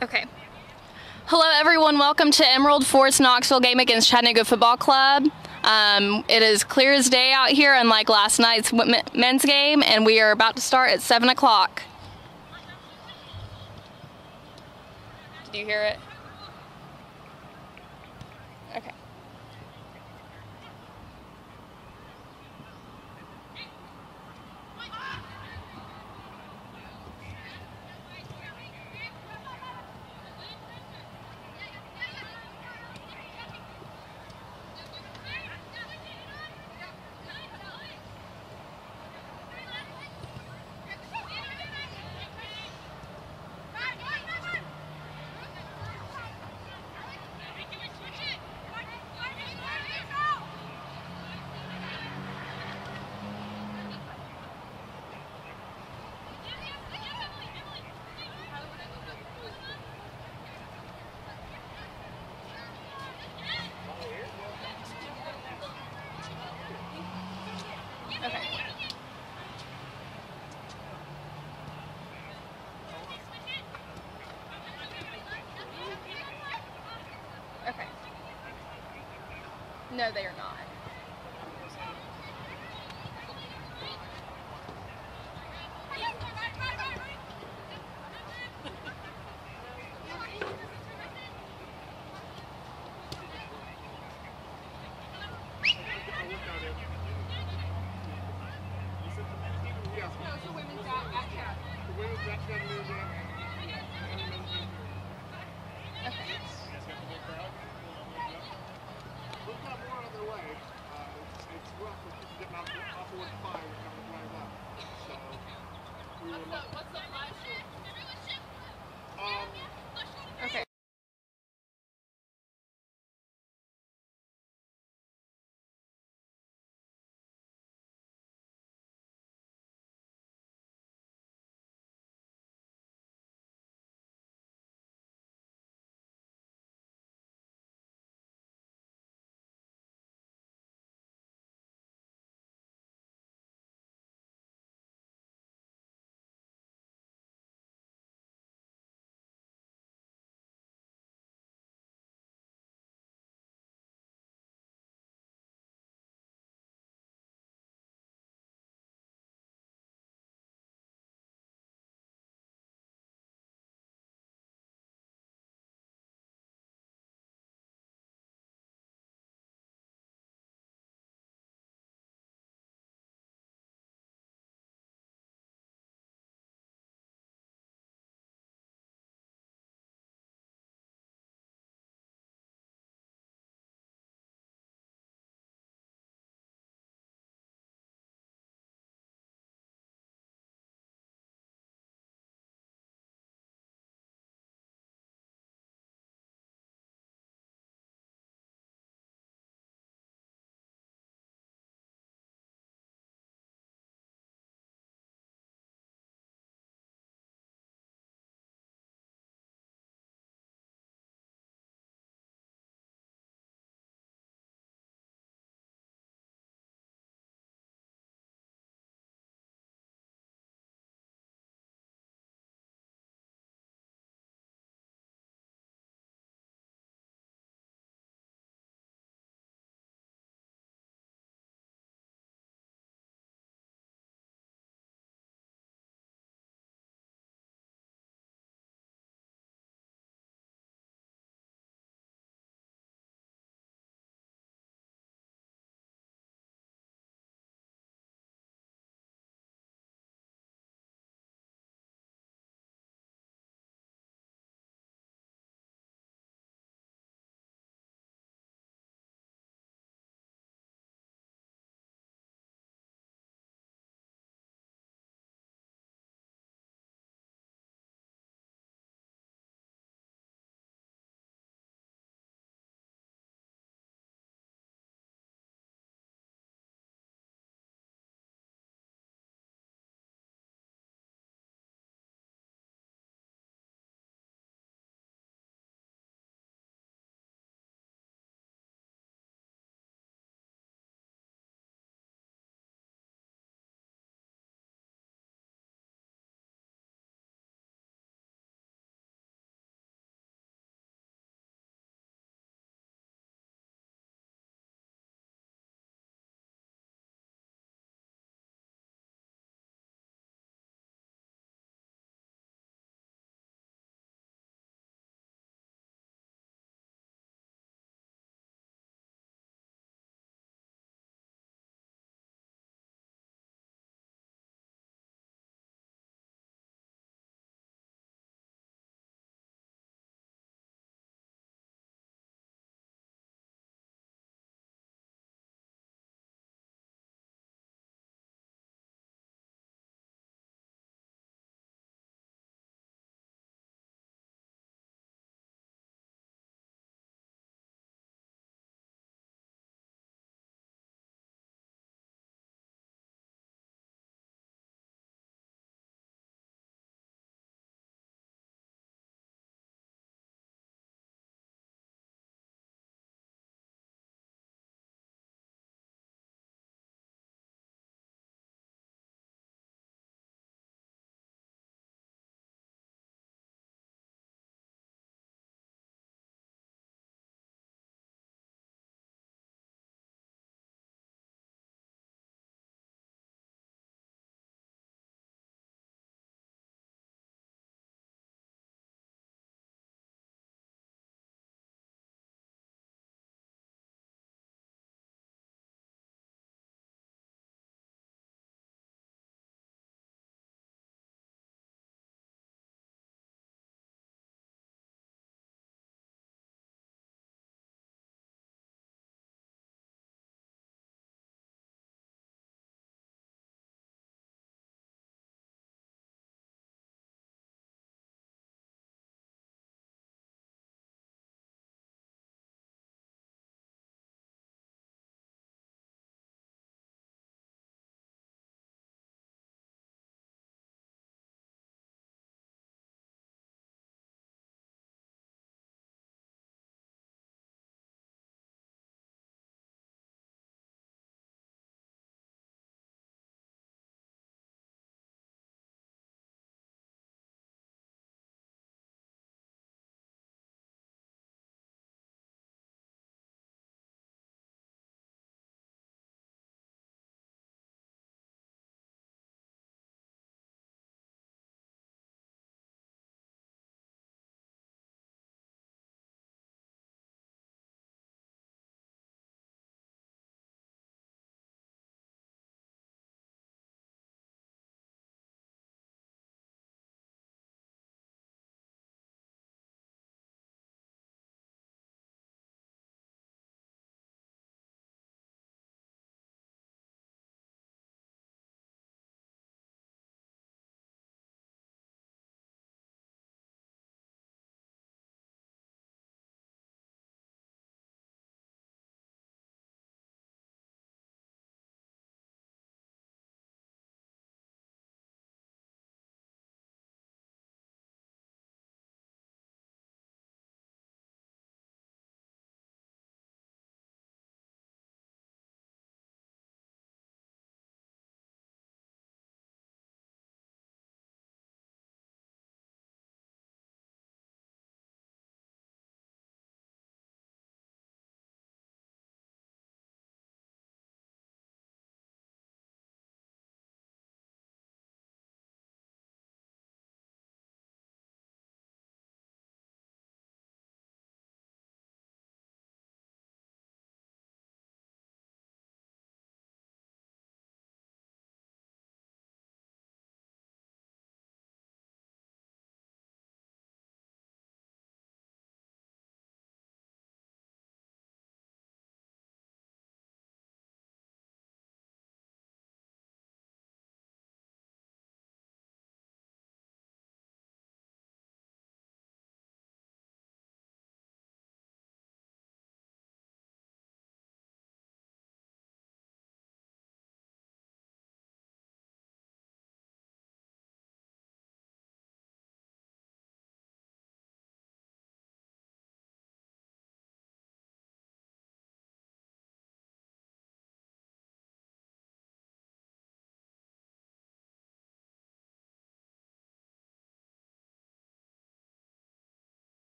Okay. Hello, everyone. Welcome to Emerald Force Knoxville game against Chattanooga Football Club. Um, it is clear as day out here, unlike last night's men's game, and we are about to start at 7 o'clock. Did you hear it?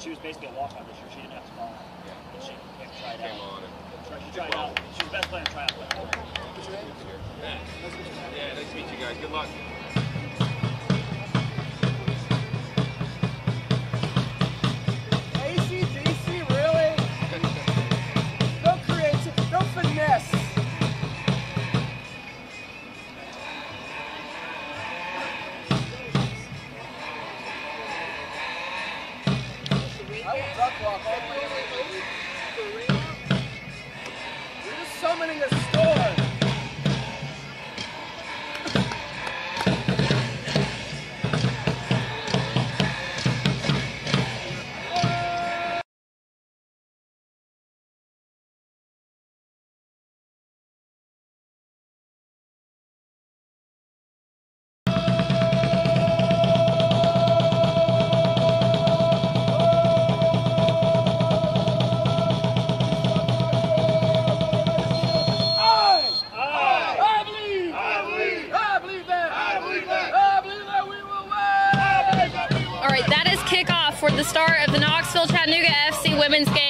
She was basically a walk on this year. Of the Knoxville Chattanooga FC women's game.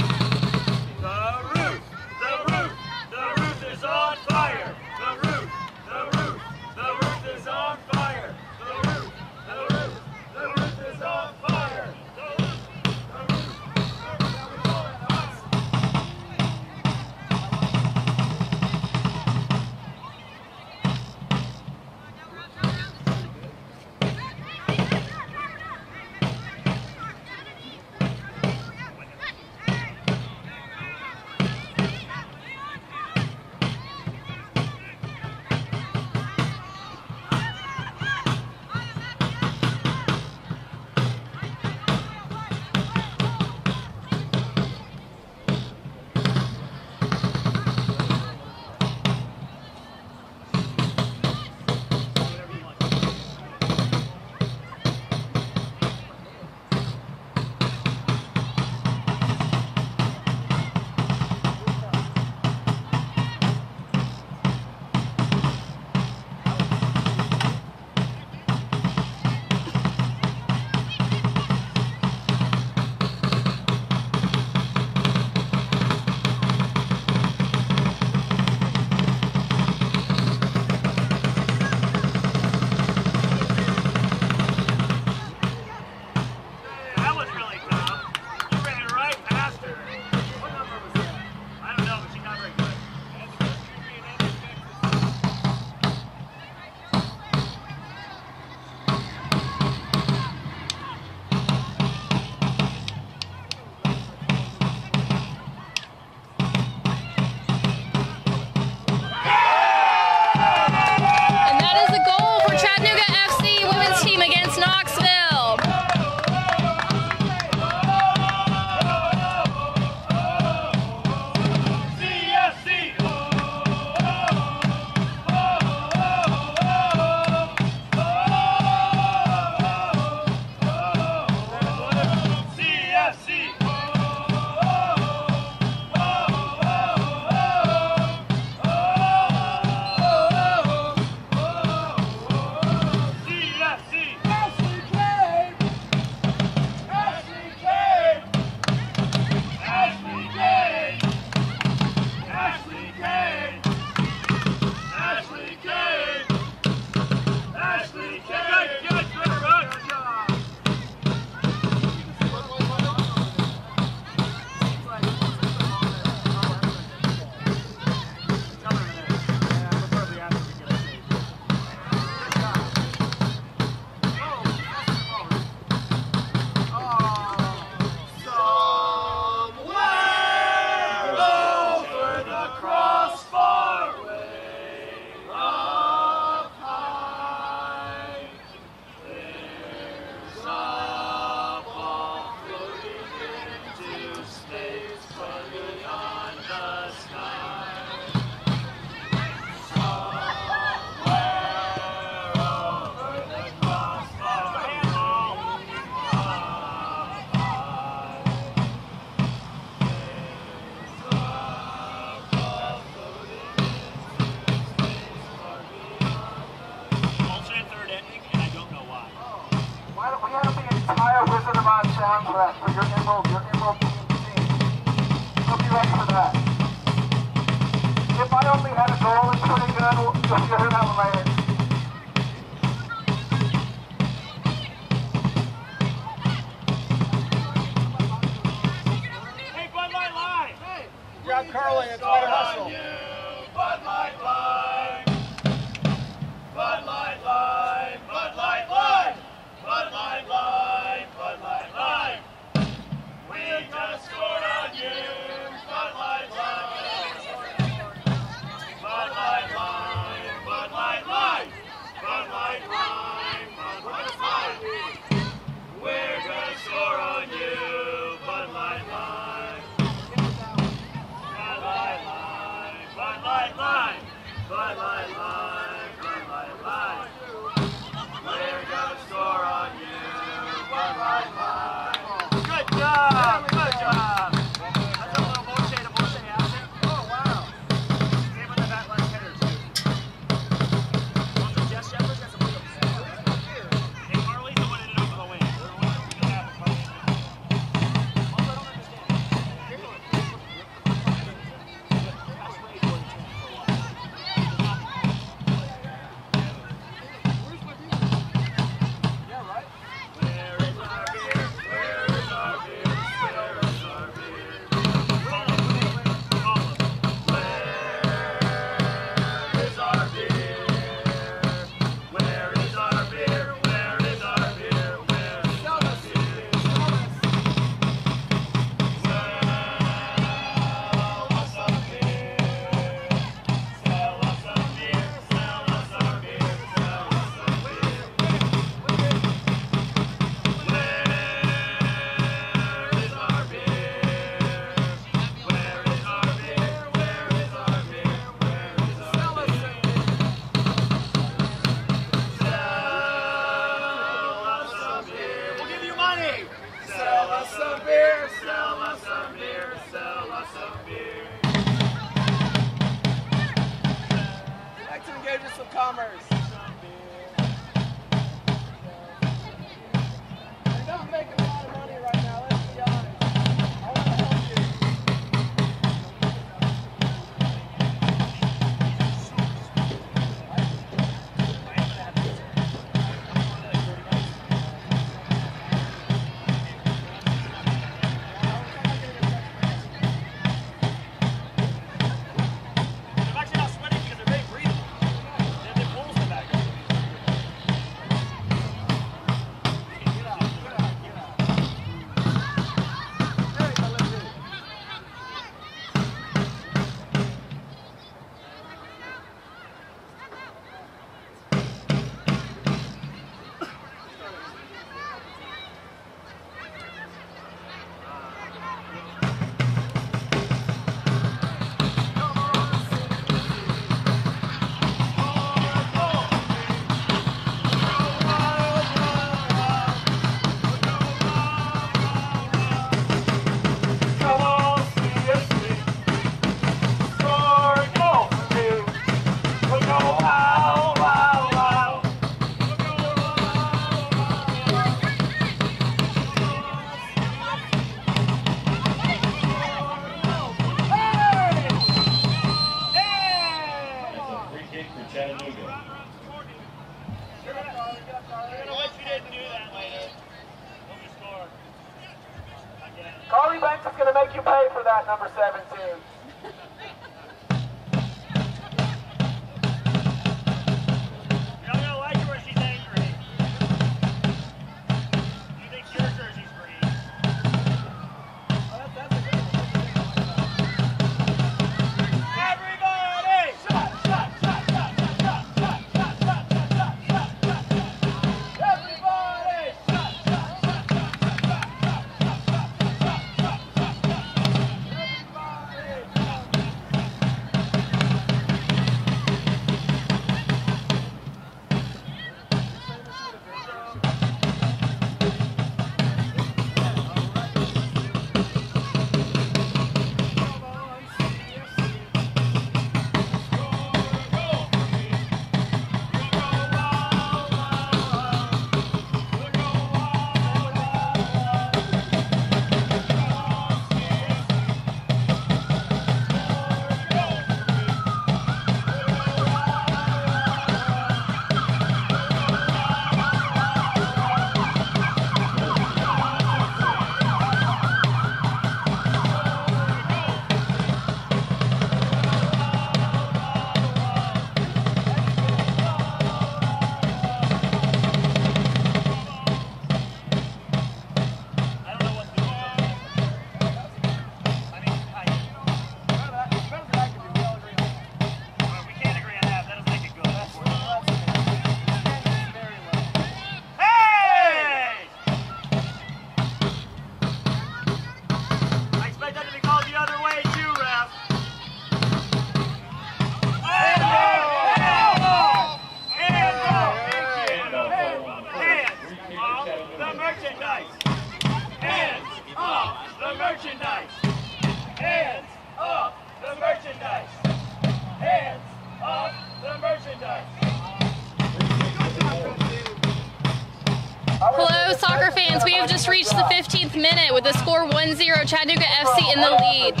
minute with a score 1-0, Chattanooga FC in the lead.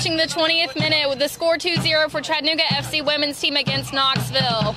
watching the 20th minute with the score 2-0 for Chattanooga FC women's team against Knoxville.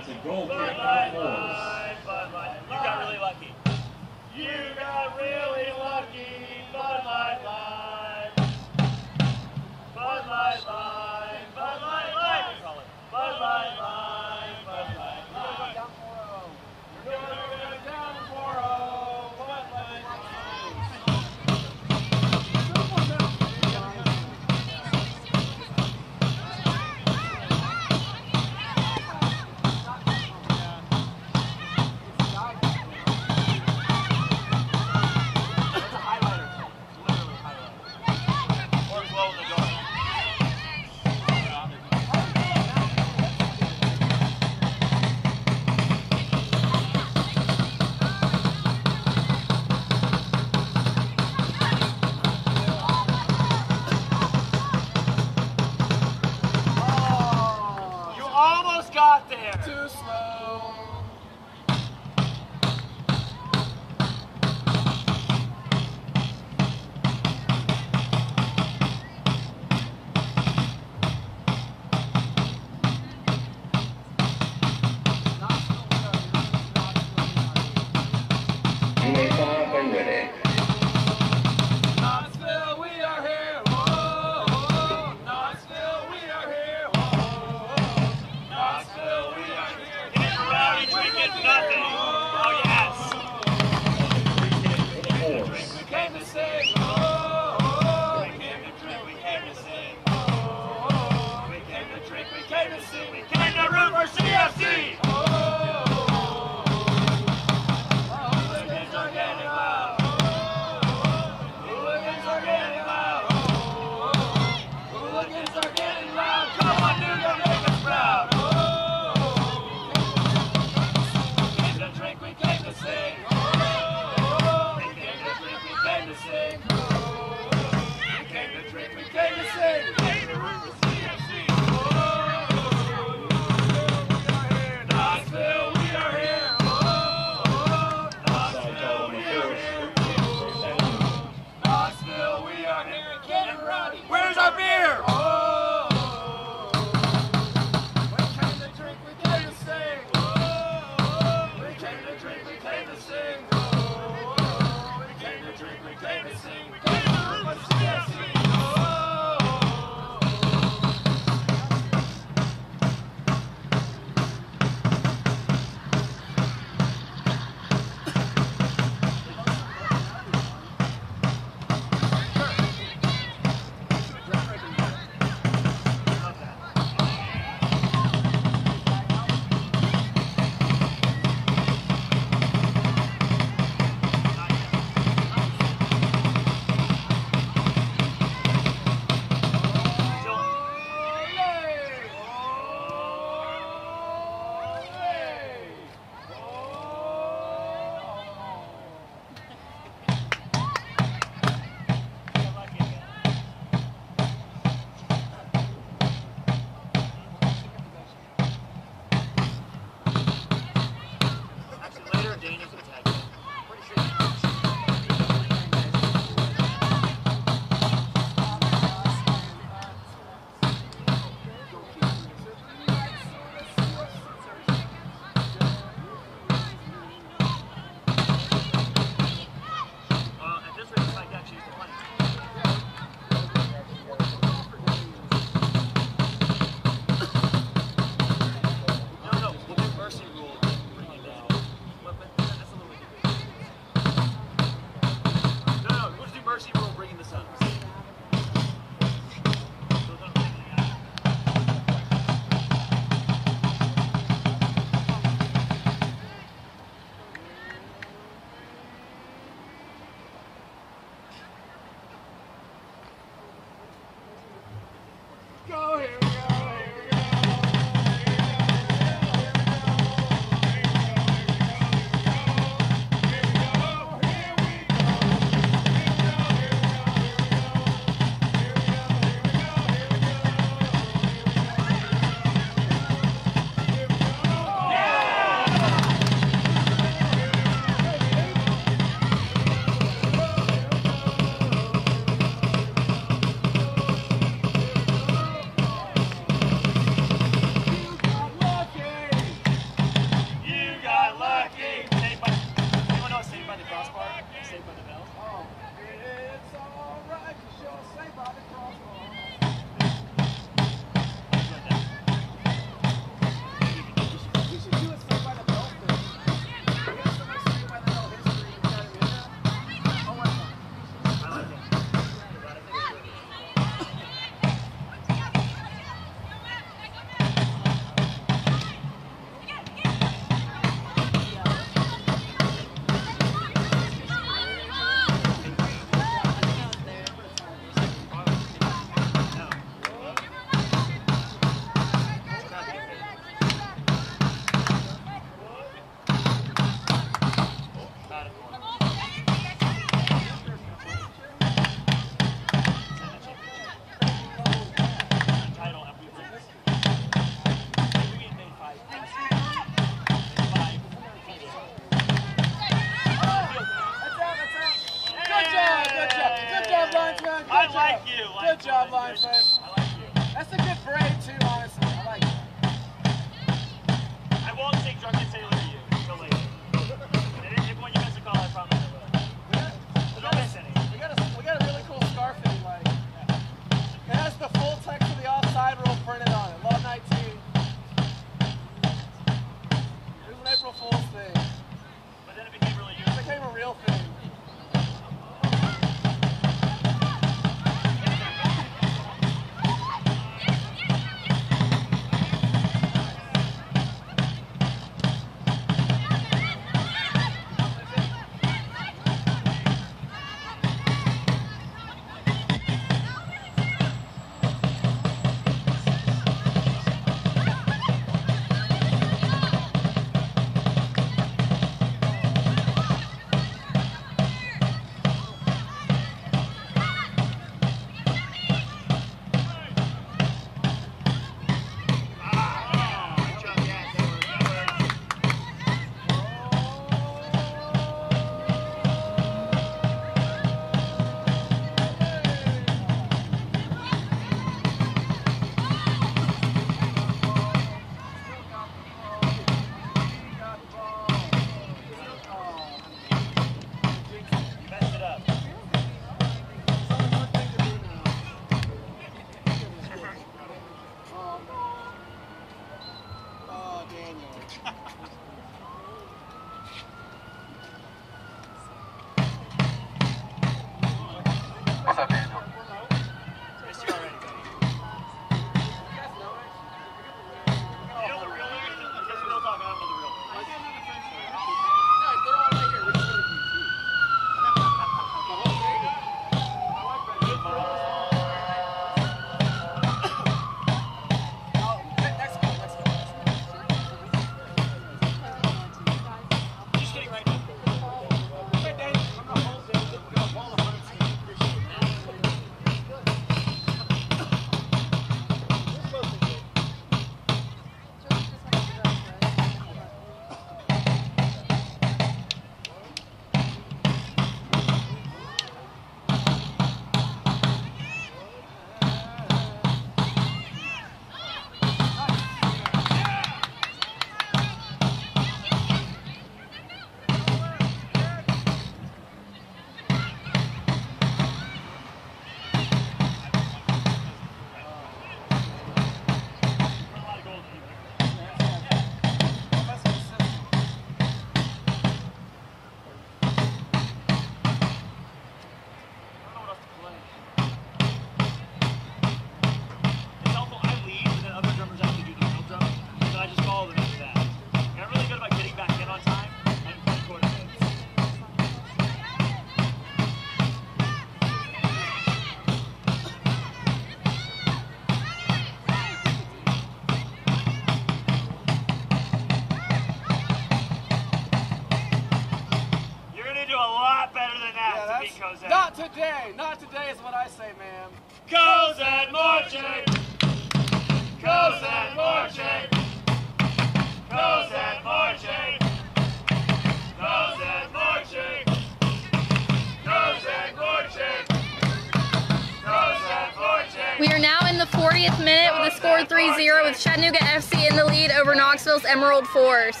Force.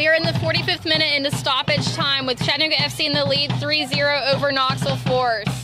We are in the 45th minute into stoppage time with Chattanooga FC in the lead 3 0 over Knoxville Force.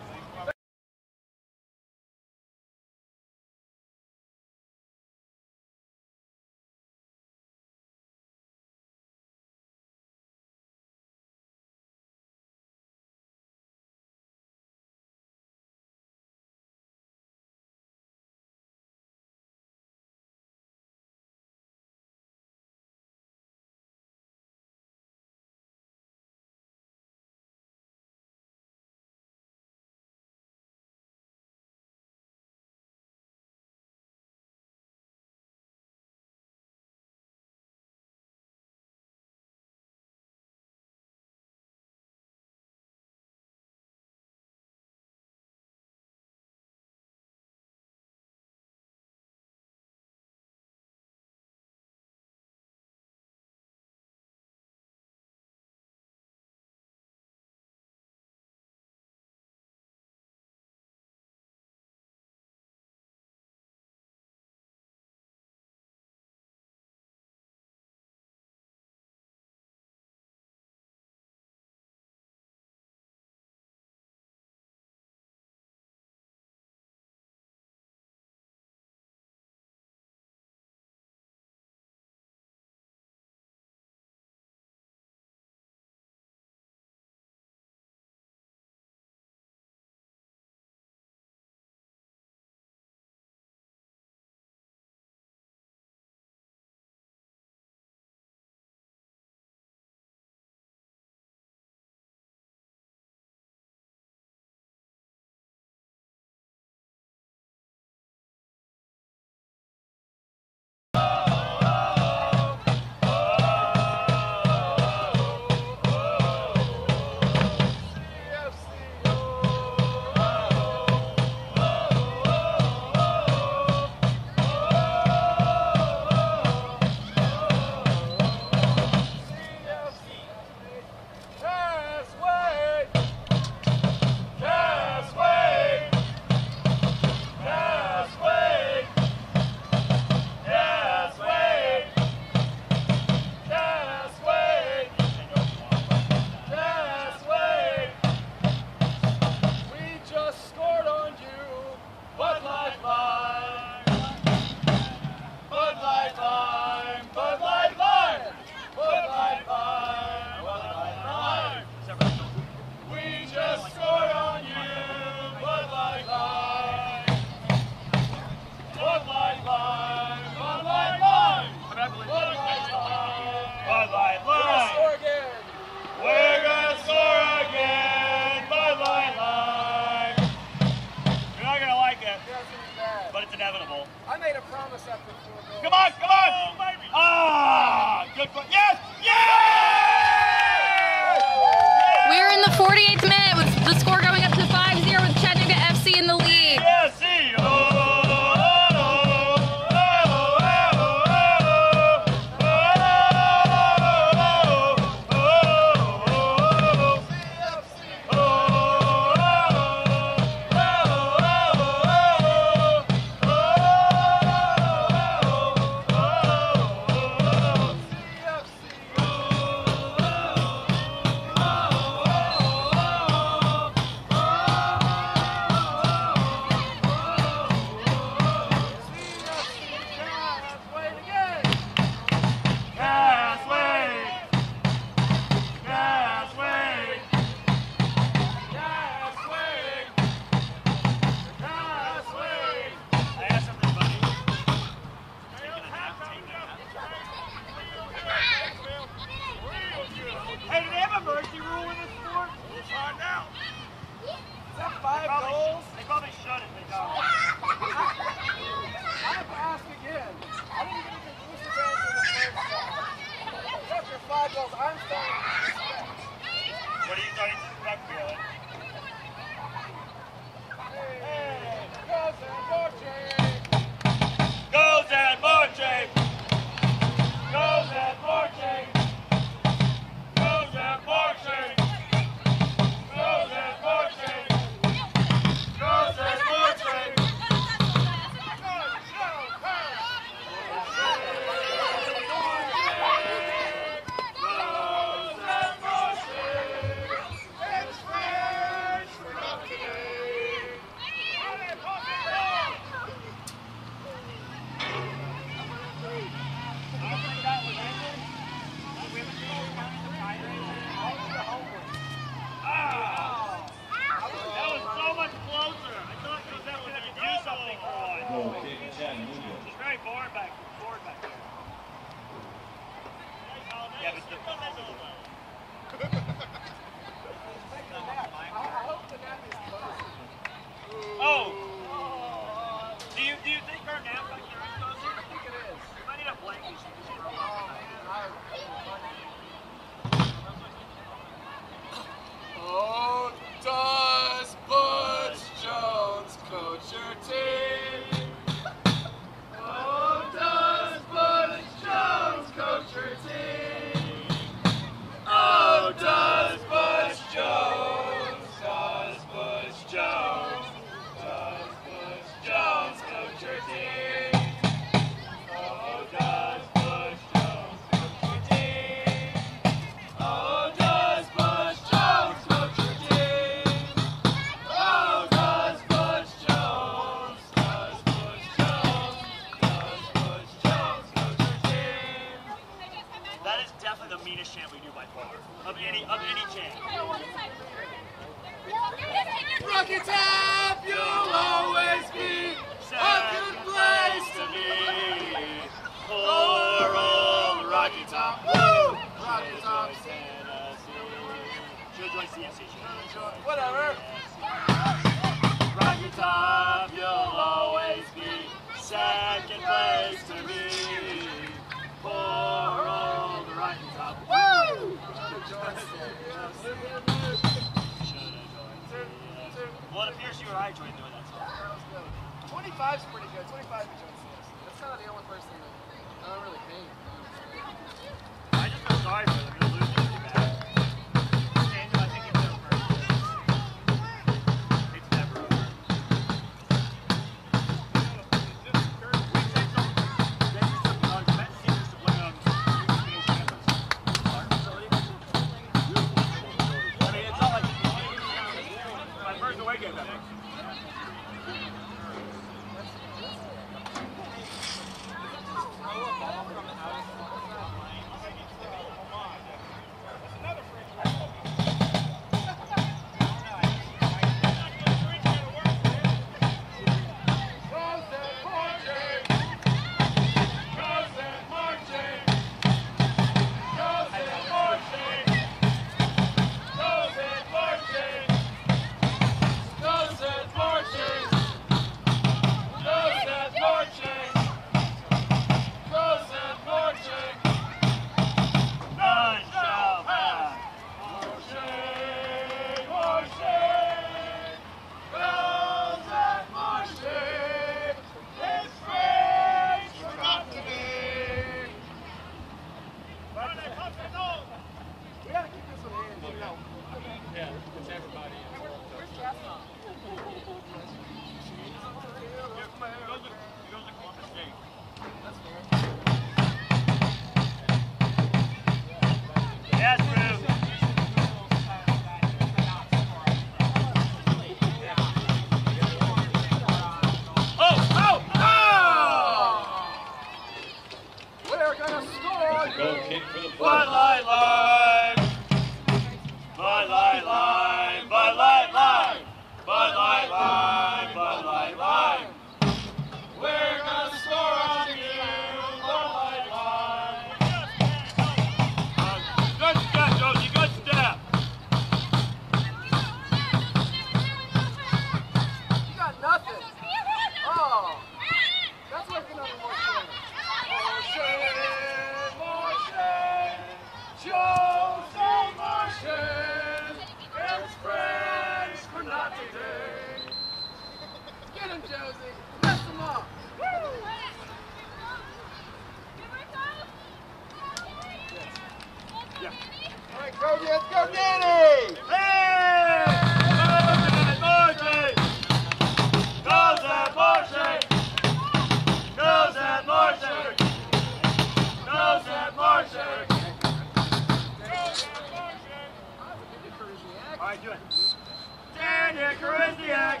Stand here, Charisniak!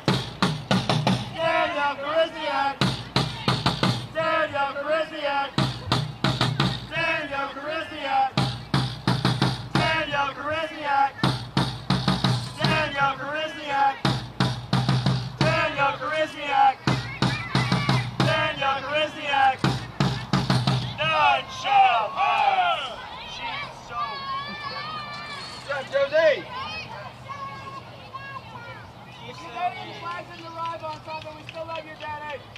Stand up, Charisniak! Stand up, Charisniak! Stand up, Charisniak! Stand up, None shall pass! She's so... Jose! I love you, Daddy.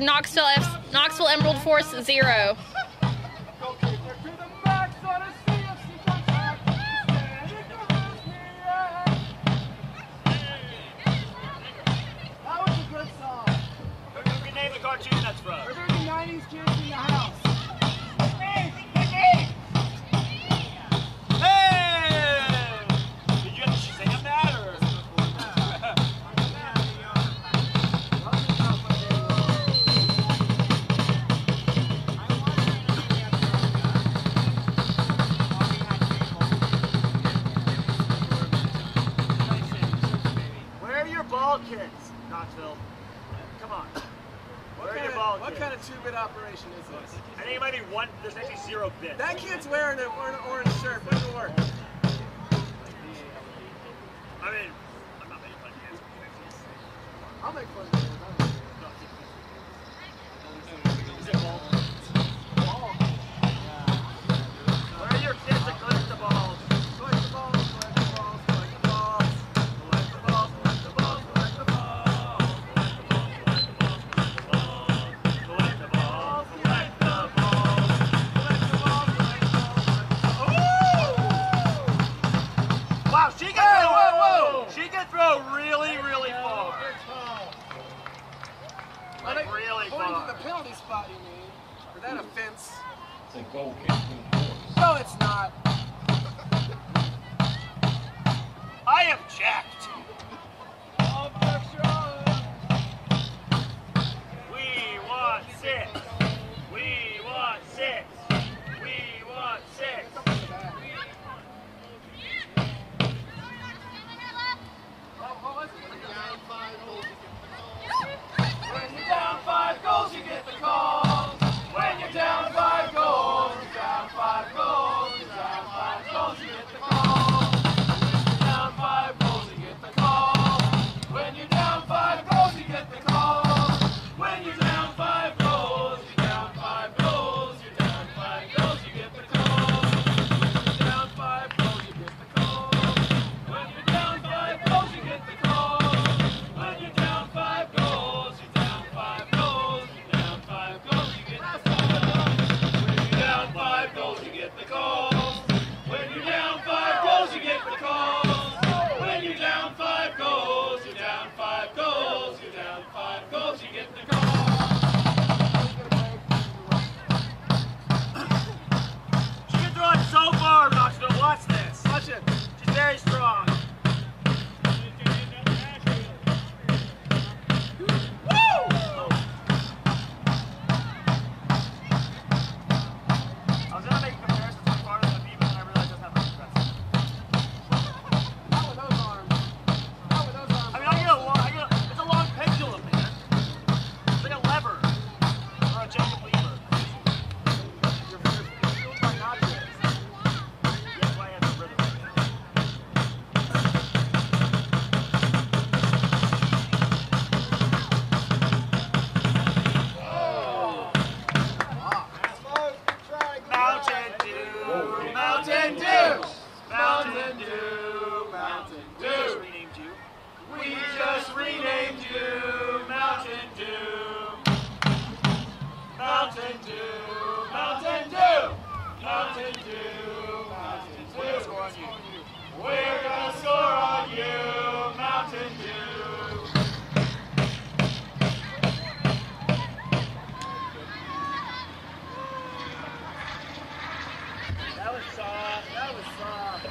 Knoxville F- Knoxville Emerald Force 0.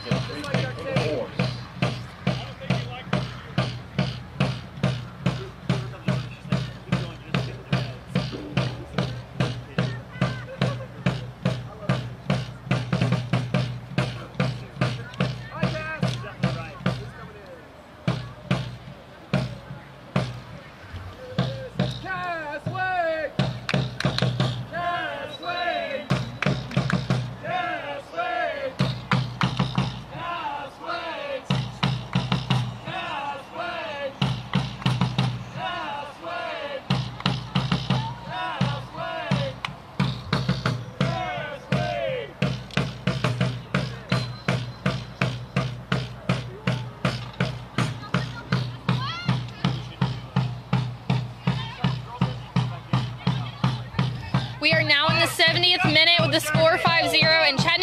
Yeah. 450 in Chattanooga.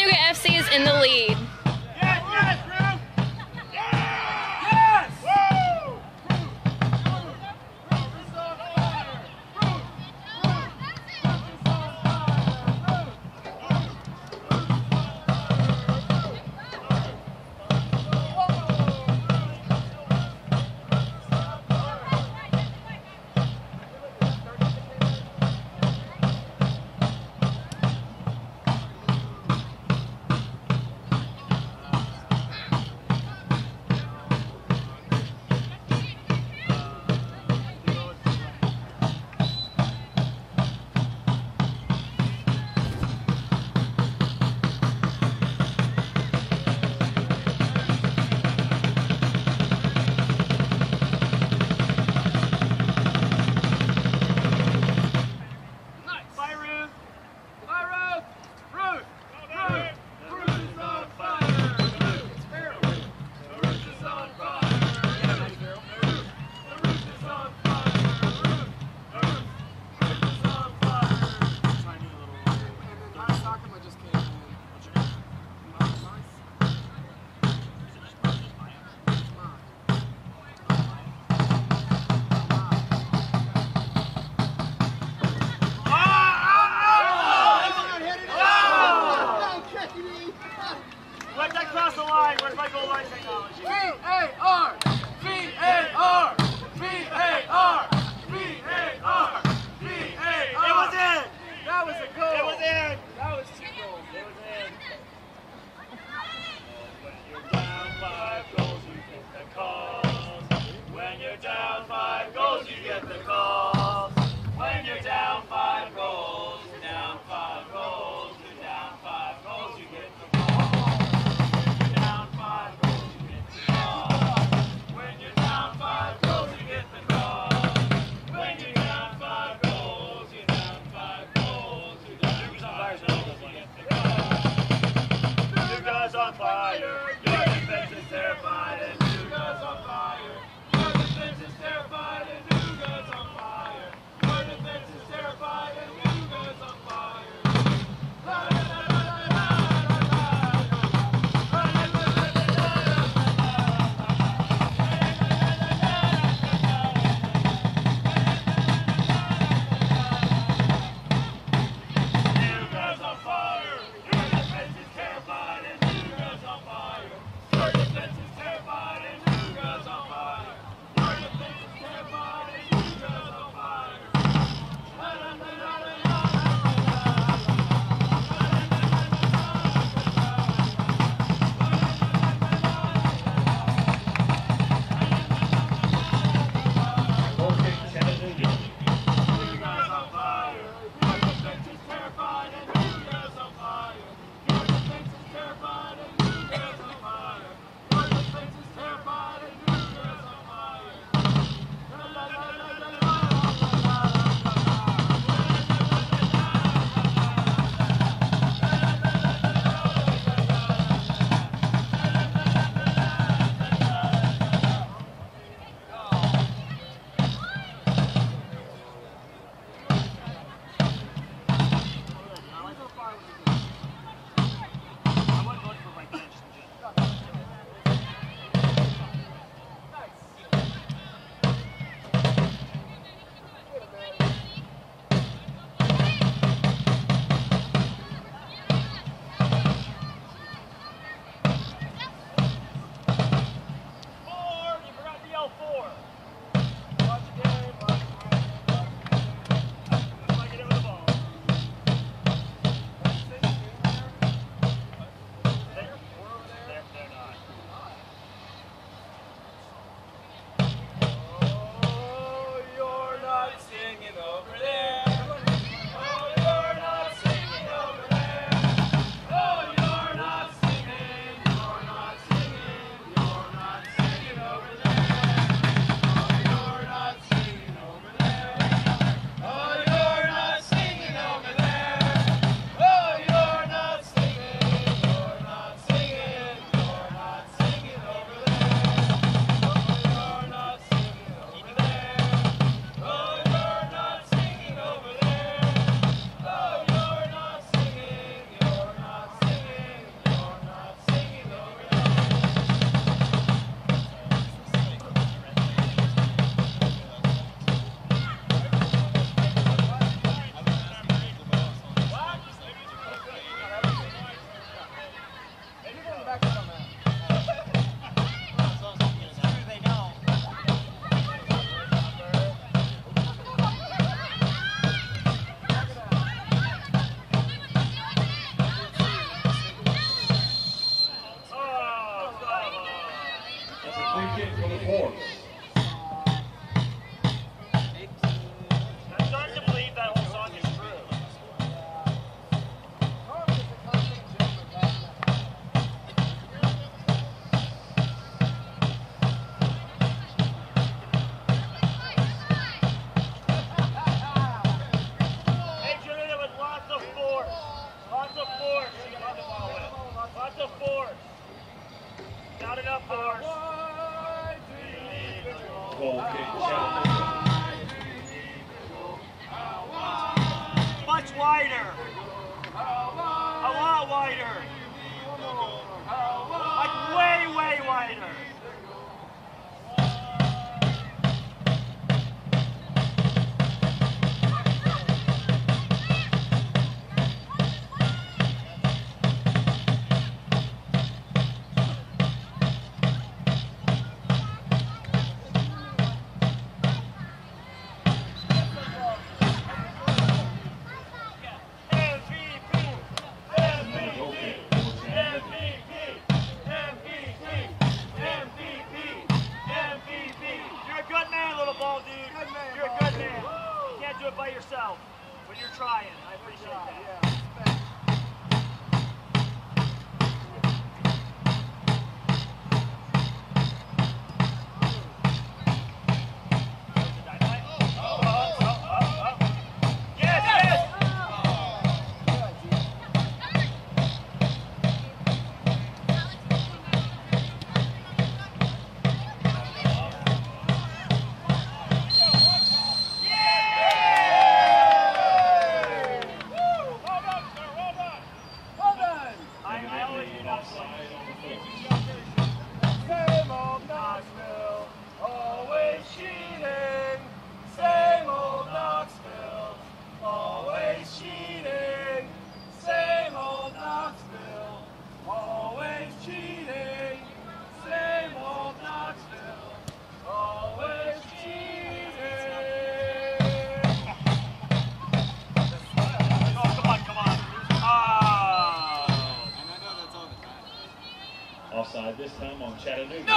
Chattanooga.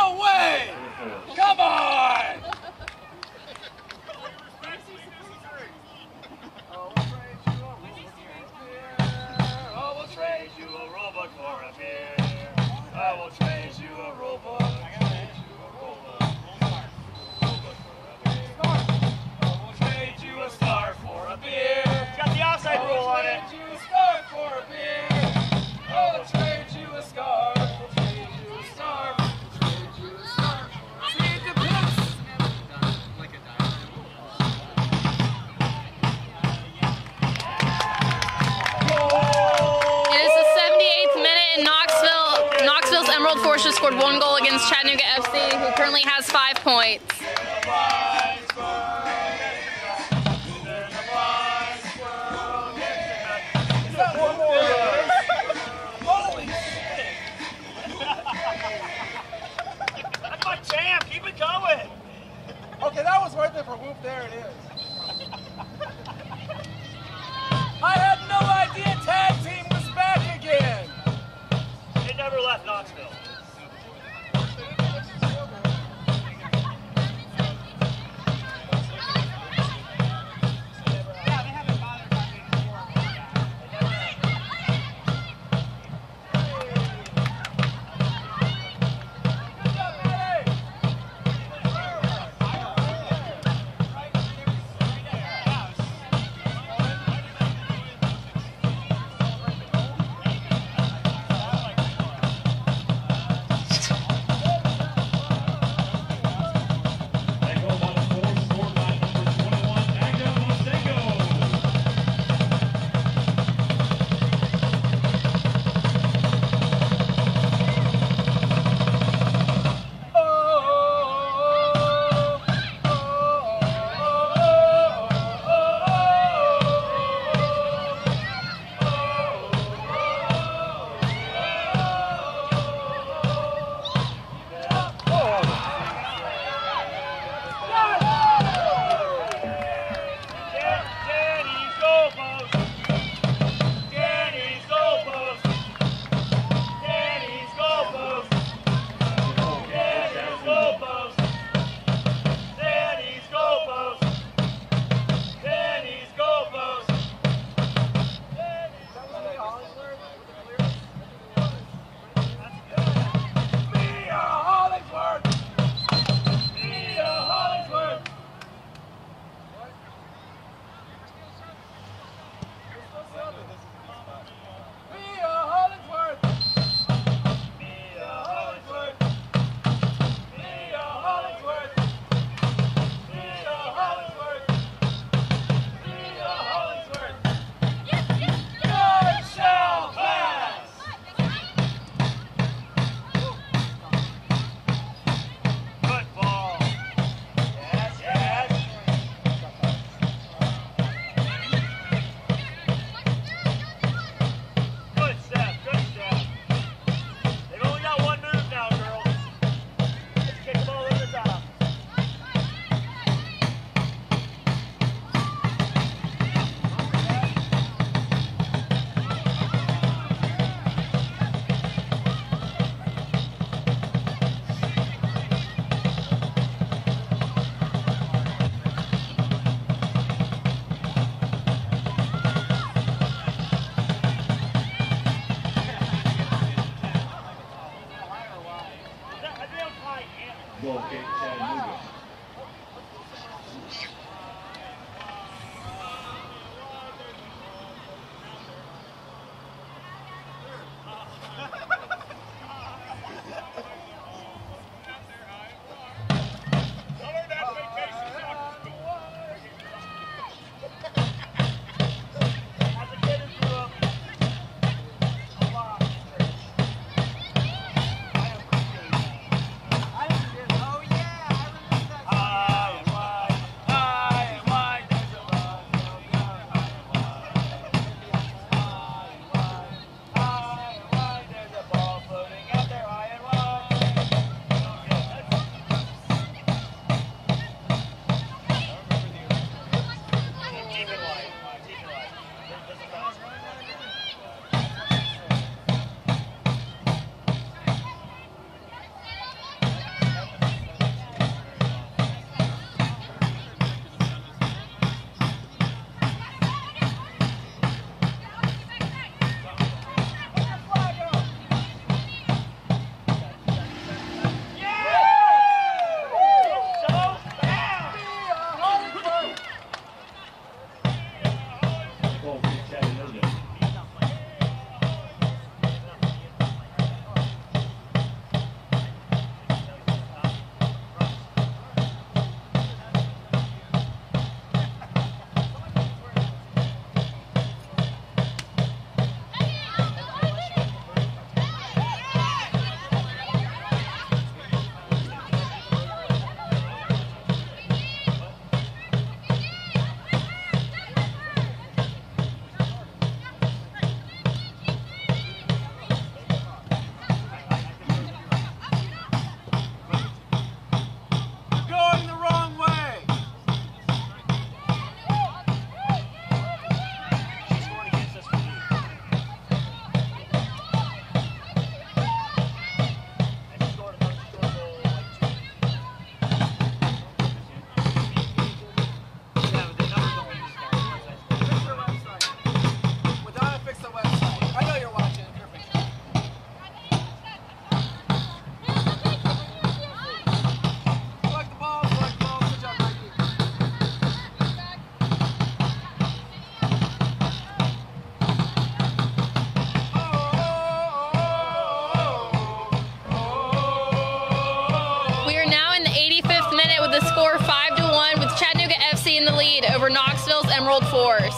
Emerald Force.